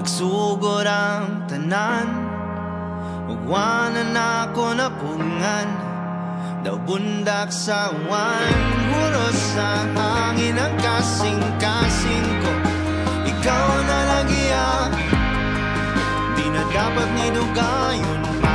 Nagsugod ang tanan. Ugwanan ako na pungan Daw bundak sa wan Huros sa hangin ang kasing-kasing ko. Ikaw na lagiya ah. Di na dapat nidugayon pa.